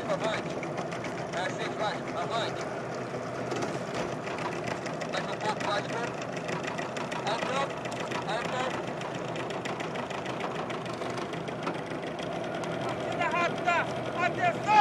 Vasco, avante. R6 Vasco, avante. Mais um pouco, Vasco. Entrou, alto. Partida rápida, atenção!